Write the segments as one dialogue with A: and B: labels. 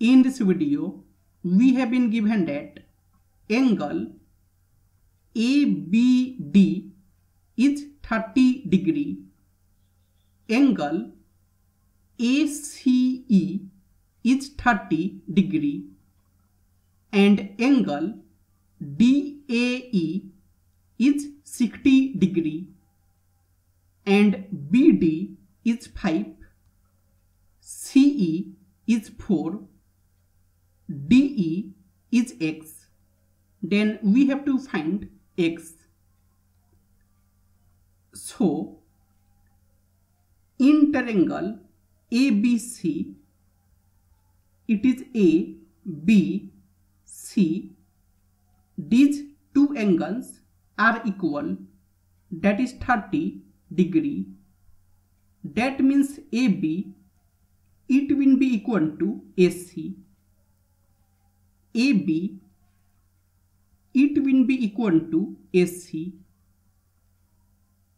A: in this video we have been given that angle ABD is 30 degree. Angle ACE is 30 degree. And angle DAE is 60 degree. And BD is 5 CE is 4 DE is X. Then we have to find X. So in triangle ABC it is A B C. These two angles are equal. That is 30 degree. That means AB it will be equal to AC A B it will be equal to A C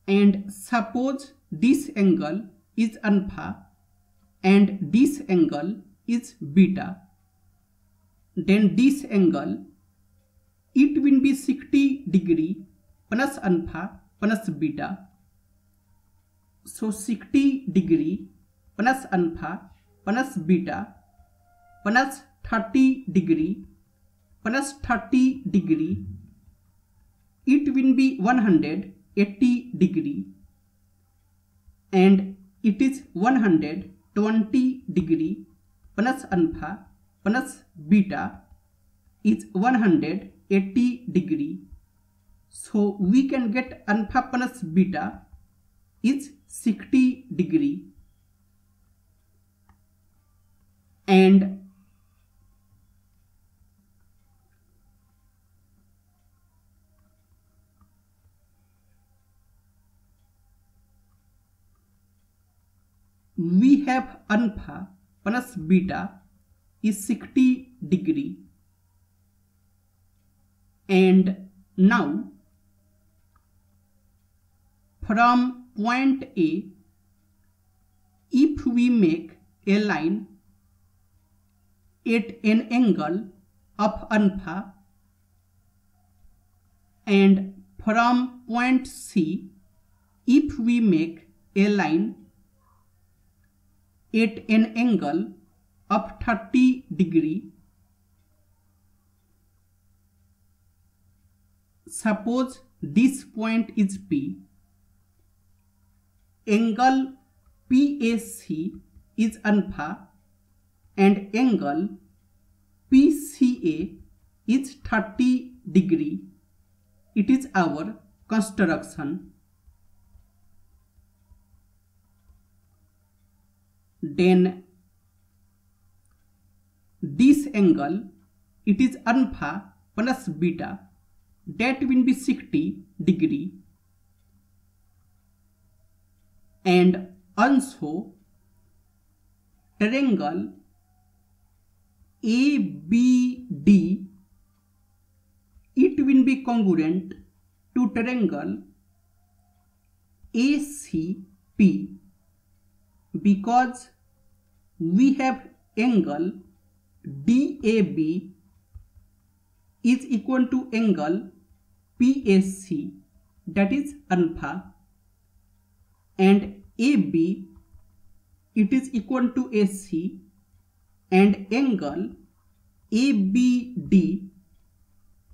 A: and suppose this angle is alpha and this angle is beta then this angle it will be sixty degree plus alpha plus beta so sixty degree plus alpha plus beta plus 30 degree plus 30 degree it will be 180 degree. And it is 120 degree plus alpha plus beta is 180 degree. So we can get alpha plus beta is 60 degree. And we have alpha plus beta is 60 degree. And now from point A if we make a line at an angle of alpha and from point C if we make a line at an angle of 30 degree. Suppose this point is P. Angle PAC is alpha and angle PCA is 30 degree. It is our construction then this angle it is alpha plus beta. That will be 60 degree. And also triangle ABD it will be congruent to triangle ACP because we have angle DAB is equal to angle PAC that is alpha and AB it is equal to AC and angle ABD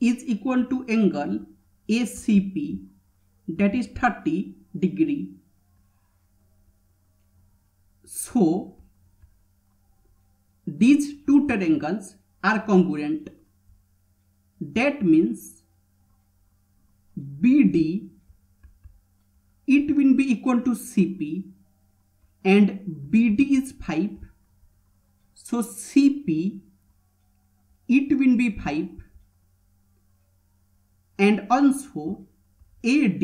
A: is equal to angle ACP that is 30 degree. So these two triangles are congruent. That means BD it will be equal to CP and BD is 5 so CP it will be 5 and also AD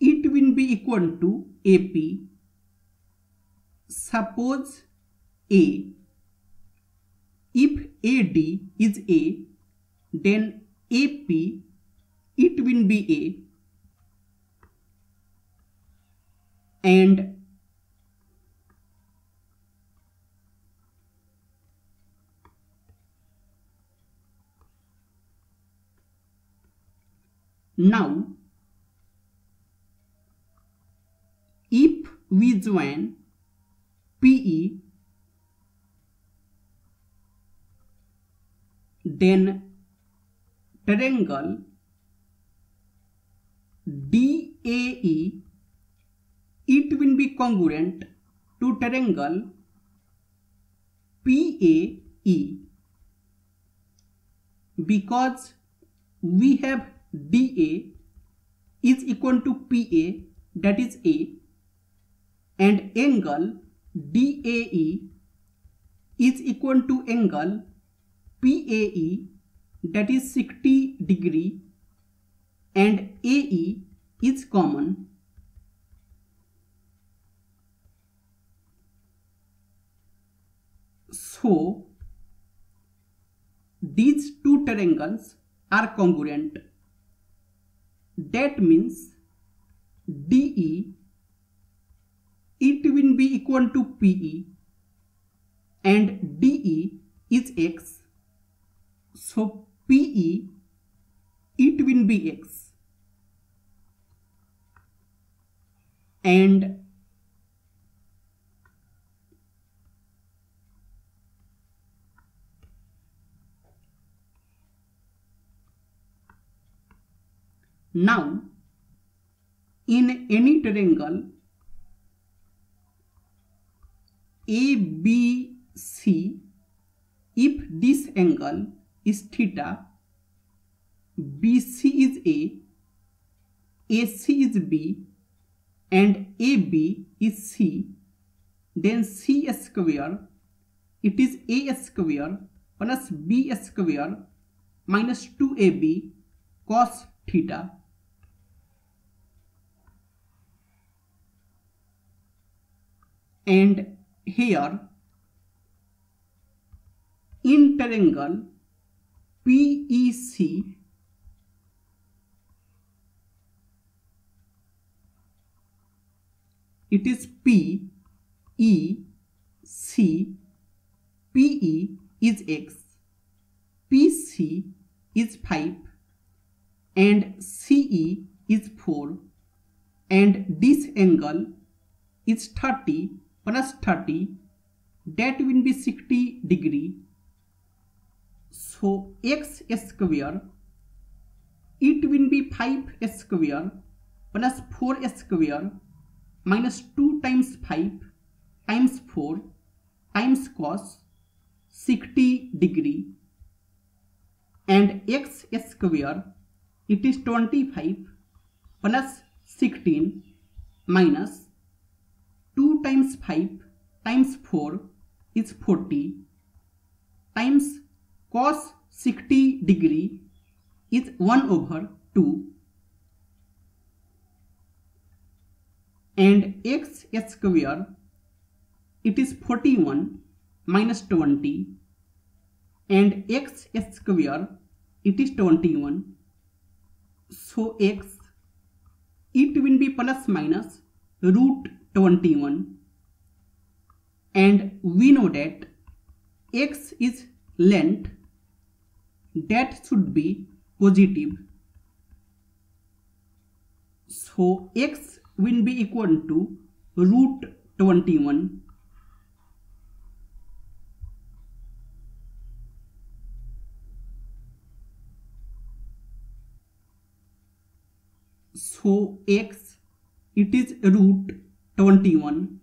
A: it will be equal to AP suppose a. If AD is A, then AP it will be A and now if we join PE then triangle DAE it will be congruent to triangle PAE because we have DA is equal to PA that is A and angle DAE is equal to angle PAE that is 60 degree and AE is common. So, these two triangles are congruent. That means DE it will be equal to PE and DE is X. So PE it will be X. And Now, in any triangle ABC, if this angle is theta, BC is A, AC is B, and AB is C, then C square, it is A square plus B square minus 2AB cos theta. And here in triangle PEC it is P E C P E is X PC is 5 and CE is 4 and this angle is 30 plus 30 that will be 60 degree so x square it will be 5 square plus 4 square minus 2 times 5 times 4 times cos 60 degree. And x square it is 25 plus 16 minus 2 times 5 times 4 is 40 times cos 60 degree is 1 over 2 and x square it is 41 minus 20 and x square it is 21 so x it will be plus minus root 21 and we know that x is length that should be positive. So x will be equal to root 21 so x it is root 21